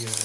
Yeah.